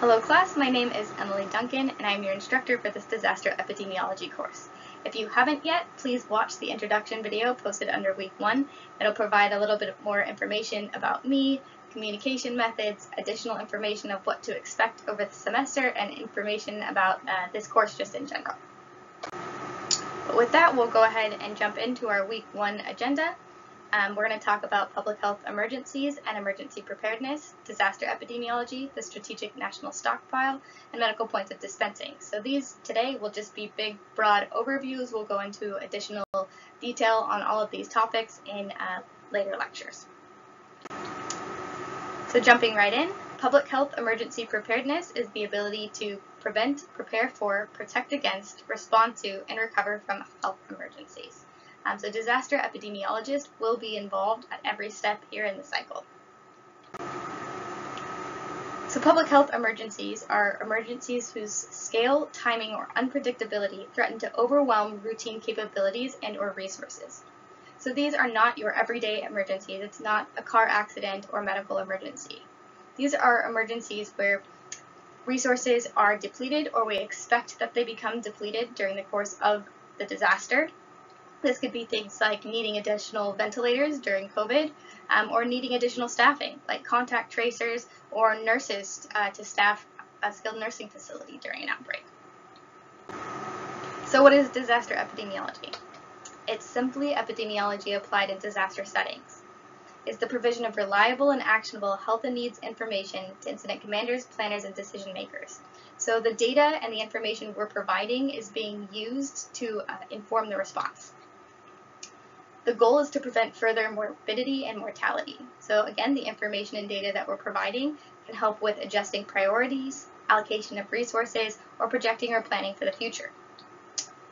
Hello class, my name is Emily Duncan and I'm your instructor for this disaster epidemiology course. If you haven't yet, please watch the introduction video posted under week one. It'll provide a little bit more information about me, communication methods, additional information of what to expect over the semester, and information about uh, this course just in general. But with that, we'll go ahead and jump into our week one agenda. Um, we're going to talk about public health emergencies and emergency preparedness, disaster epidemiology, the strategic national stockpile, and medical points of dispensing. So these today will just be big, broad overviews. We'll go into additional detail on all of these topics in uh, later lectures. So jumping right in, public health emergency preparedness is the ability to prevent, prepare for, protect against, respond to, and recover from health emergencies. Um, so disaster epidemiologists will be involved at every step here in the cycle. So public health emergencies are emergencies whose scale, timing, or unpredictability threaten to overwhelm routine capabilities and or resources. So these are not your everyday emergencies. It's not a car accident or medical emergency. These are emergencies where resources are depleted or we expect that they become depleted during the course of the disaster this could be things like needing additional ventilators during COVID um, or needing additional staffing, like contact tracers or nurses uh, to staff a skilled nursing facility during an outbreak. So what is disaster epidemiology? It's simply epidemiology applied in disaster settings. It's the provision of reliable and actionable health and needs information to incident commanders, planners, and decision makers. So the data and the information we're providing is being used to uh, inform the response. The goal is to prevent further morbidity and mortality. So again, the information and data that we're providing can help with adjusting priorities, allocation of resources, or projecting or planning for the future.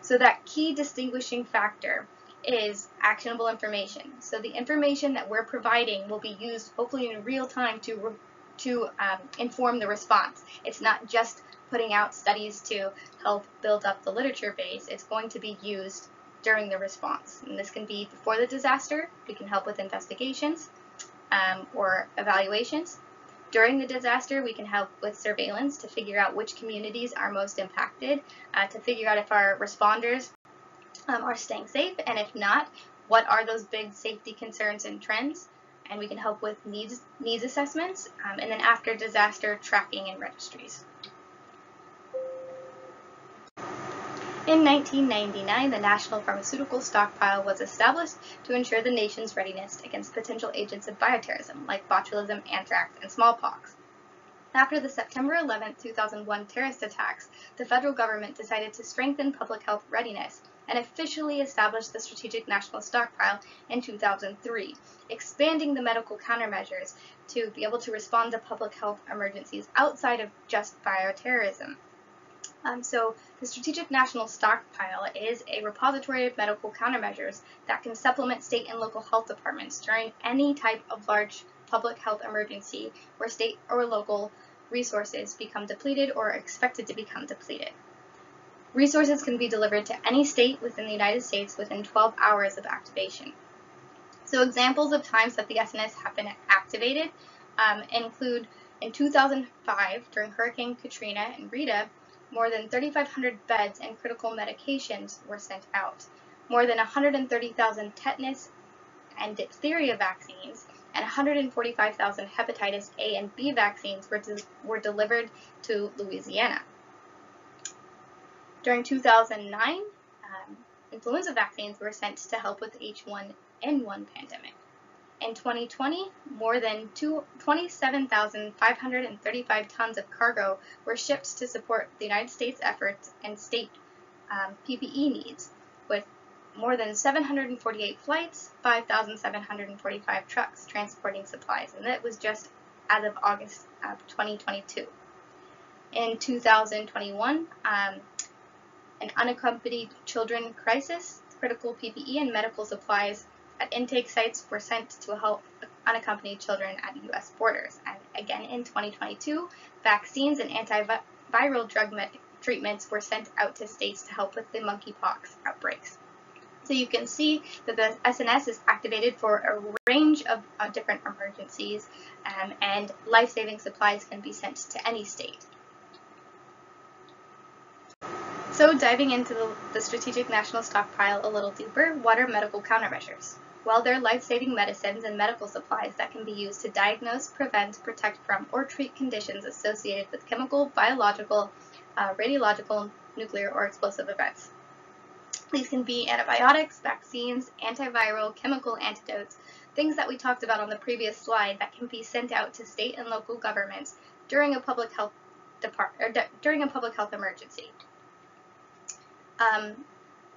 So that key distinguishing factor is actionable information. So the information that we're providing will be used hopefully in real time to, to um, inform the response. It's not just putting out studies to help build up the literature base. It's going to be used during the response. And this can be before the disaster, we can help with investigations um, or evaluations. During the disaster, we can help with surveillance to figure out which communities are most impacted, uh, to figure out if our responders um, are staying safe, and if not, what are those big safety concerns and trends, and we can help with needs, needs assessments, um, and then after disaster, tracking and registries. In 1999, the National Pharmaceutical Stockpile was established to ensure the nation's readiness against potential agents of bioterrorism like botulism, anthrax, and smallpox. After the September 11, 2001 terrorist attacks, the federal government decided to strengthen public health readiness and officially established the Strategic National Stockpile in 2003, expanding the medical countermeasures to be able to respond to public health emergencies outside of just bioterrorism. Um, so the Strategic National Stockpile is a repository of medical countermeasures that can supplement state and local health departments during any type of large public health emergency where state or local resources become depleted or are expected to become depleted. Resources can be delivered to any state within the United States within 12 hours of activation. So examples of times that the SNS have been activated um, include in 2005 during Hurricane Katrina and Rita, more than 3,500 beds and critical medications were sent out. More than 130,000 tetanus and diphtheria vaccines and 145,000 hepatitis A and B vaccines were, de were delivered to Louisiana. During 2009, um, influenza vaccines were sent to help with H1N1 pandemic. In 2020, more than 27,535 tons of cargo were shipped to support the United States efforts and state um, PPE needs, with more than 748 flights, 5,745 trucks transporting supplies, and that was just as of August of 2022. In 2021, um, an unaccompanied children crisis, critical PPE and medical supplies intake sites were sent to help unaccompanied children at U.S. borders. And again, in 2022, vaccines and antiviral drug treatments were sent out to states to help with the monkeypox outbreaks. So you can see that the SNS is activated for a range of uh, different emergencies um, and life-saving supplies can be sent to any state. So diving into the, the Strategic National Stockpile a little deeper, what are medical countermeasures? Well, they're life-saving medicines and medical supplies that can be used to diagnose, prevent, protect from, or treat conditions associated with chemical, biological, uh, radiological, nuclear, or explosive events. These can be antibiotics, vaccines, antiviral, chemical antidotes, things that we talked about on the previous slide that can be sent out to state and local governments during a public health during a public health emergency. Um,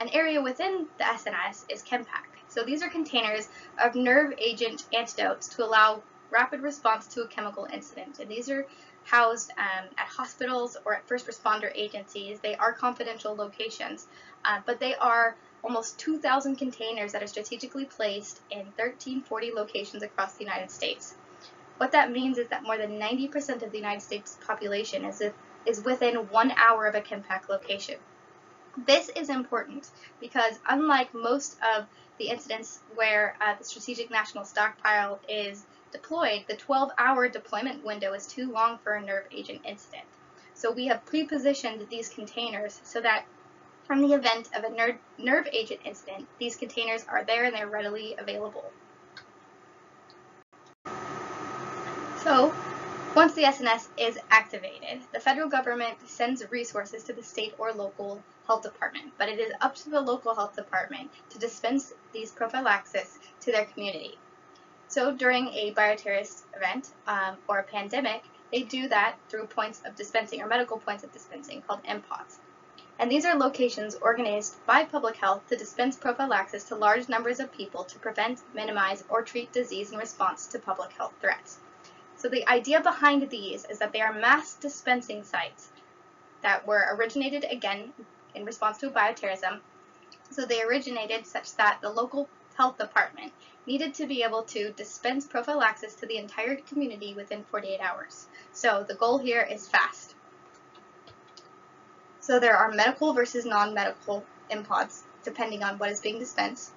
an area within the SNS is ChemPack. So these are containers of nerve agent antidotes to allow rapid response to a chemical incident. And these are housed um, at hospitals or at first responder agencies. They are confidential locations, uh, but they are almost 2,000 containers that are strategically placed in 1340 locations across the United States. What that means is that more than 90% of the United States population is, is within one hour of a ChemPack location. This is important because unlike most of the incidents where uh, the Strategic National Stockpile is deployed, the 12-hour deployment window is too long for a nerve agent incident. So we have pre-positioned these containers so that from the event of a ner nerve agent incident, these containers are there and they're readily available. So once the SNS is activated, the federal government sends resources to the state or local health department, but it is up to the local health department to dispense these prophylaxis to their community. So during a bioterrorist event um, or a pandemic, they do that through points of dispensing or medical points of dispensing called MPODs. And these are locations organized by public health to dispense prophylaxis to large numbers of people to prevent, minimize, or treat disease in response to public health threats. So the idea behind these is that they are mass dispensing sites that were originated again in response to bioterrorism. So they originated such that the local health department needed to be able to dispense prophylaxis to the entire community within 48 hours. So the goal here is fast. So there are medical versus non-medical MPODs, depending on what is being dispensed.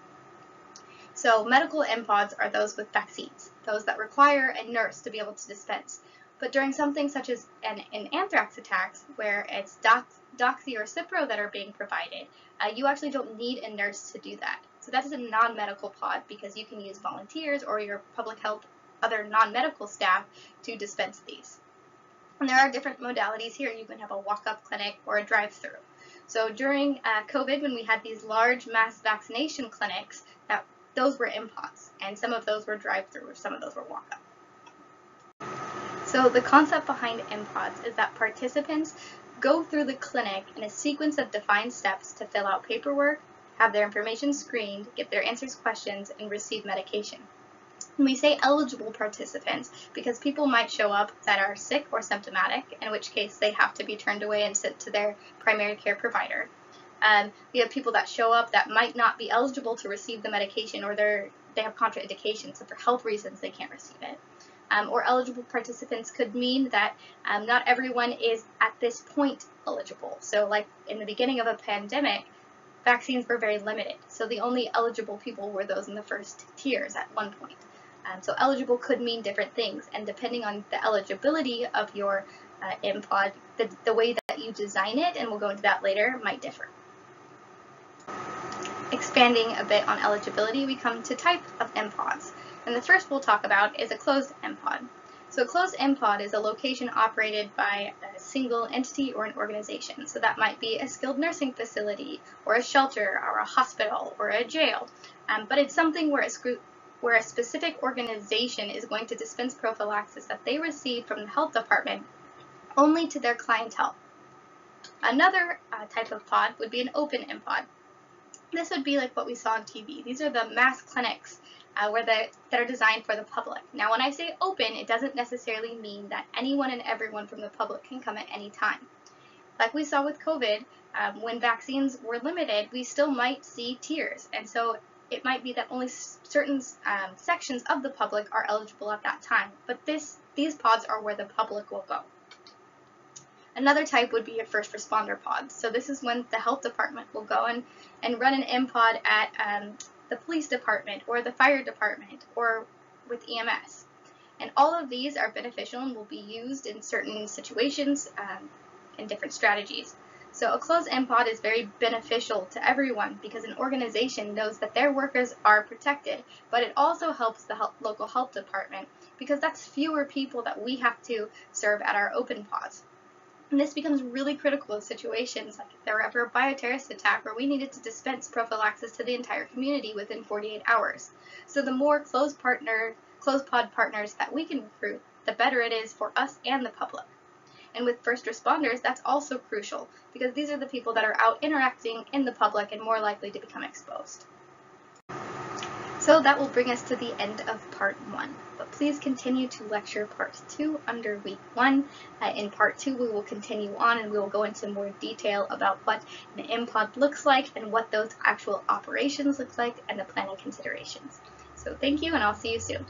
So medical MPODs are those with vaccines, those that require a nurse to be able to dispense. But during something such as an, an anthrax attacks, where it's dox, doxy or cipro that are being provided, uh, you actually don't need a nurse to do that. So that is a non-medical pod because you can use volunteers or your public health, other non-medical staff to dispense these. And there are different modalities here. You can have a walk-up clinic or a drive-through. So during uh, COVID, when we had these large mass vaccination clinics, that those were MPODs, and some of those were drive-through, some of those were walk-up. So the concept behind MPODs is that participants go through the clinic in a sequence of defined steps to fill out paperwork, have their information screened, get their answers questions, and receive medication. And we say eligible participants because people might show up that are sick or symptomatic, in which case they have to be turned away and sent to their primary care provider. Um, we have people that show up that might not be eligible to receive the medication or they're, they have contraindications, so for health reasons they can't receive it. Um, or eligible participants could mean that um, not everyone is at this point eligible. So like in the beginning of a pandemic, vaccines were very limited. So the only eligible people were those in the first tiers at one point. Um, so eligible could mean different things, and depending on the eligibility of your uh, MPOD, the, the way that you design it, and we'll go into that later, might differ. Expanding a bit on eligibility, we come to type of MPODs. And the first we'll talk about is a closed MPOD. So a closed MPOD is a location operated by a single entity or an organization. So that might be a skilled nursing facility, or a shelter, or a hospital, or a jail. Um, but it's something where a, where a specific organization is going to dispense prophylaxis that they receive from the health department only to their clientele. Another uh, type of pod would be an open MPOD. This would be like what we saw on TV. These are the mass clinics uh, where the, that are designed for the public. Now, when I say open, it doesn't necessarily mean that anyone and everyone from the public can come at any time. Like we saw with COVID, um, when vaccines were limited, we still might see tiers. And so it might be that only certain um, sections of the public are eligible at that time. But this, these pods are where the public will go. Another type would be a first responder pod. So this is when the health department will go and, and run an MPOD at um, the police department or the fire department or with EMS. And all of these are beneficial and will be used in certain situations um, and different strategies. So a closed MPOD is very beneficial to everyone because an organization knows that their workers are protected, but it also helps the health, local health department because that's fewer people that we have to serve at our open pods. And this becomes really critical in situations like if there were ever a bioterrorist attack where we needed to dispense prophylaxis to the entire community within 48 hours. So the more close partner, closed pod partners that we can recruit, the better it is for us and the public. And with first responders, that's also crucial because these are the people that are out interacting in the public and more likely to become exposed. So that will bring us to the end of part one. But please continue to lecture part two under week one. Uh, in part two, we will continue on and we will go into more detail about what an MPOD looks like and what those actual operations look like and the planning considerations. So thank you and I'll see you soon.